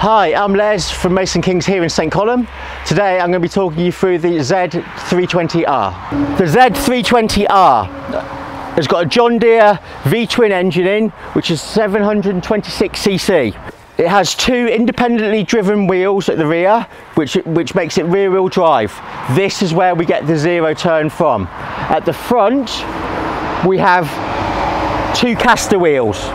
Hi, I'm Les from Mason Kings here in St Columb. Today I'm going to be talking you through the Z320R. The Z320R has got a John Deere V-twin engine in, which is 726cc. It has two independently driven wheels at the rear, which, which makes it rear wheel drive. This is where we get the zero turn from. At the front, we have two caster wheels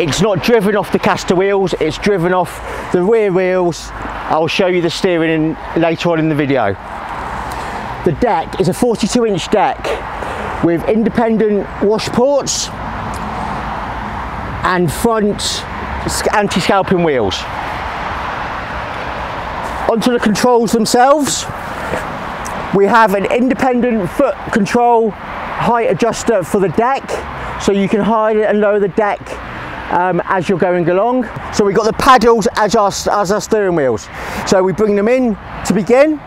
it's not driven off the caster wheels, it's driven off the rear wheels. I'll show you the steering in, later on in the video. The deck is a 42 inch deck with independent wash ports and front anti-scalping wheels. Onto the controls themselves, we have an independent foot control height adjuster for the deck so you can hide it and lower the deck um, as you're going along. So we've got the paddles as our, as our steering wheels. So we bring them in to begin.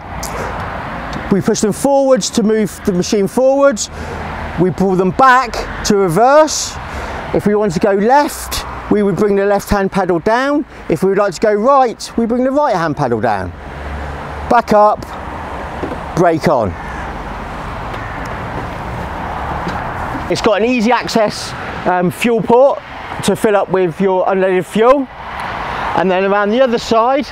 We push them forwards to move the machine forwards. We pull them back to reverse. If we want to go left, we would bring the left hand paddle down. If we would like to go right, we bring the right hand paddle down. Back up, brake on. It's got an easy access um, fuel port to fill up with your unleaded fuel and then around the other side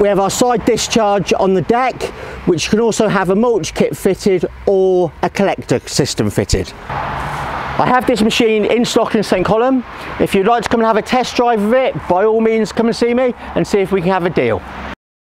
we have our side discharge on the deck which can also have a mulch kit fitted or a collector system fitted. I have this machine in stock in St Columb. If you'd like to come and have a test drive of it, by all means come and see me and see if we can have a deal.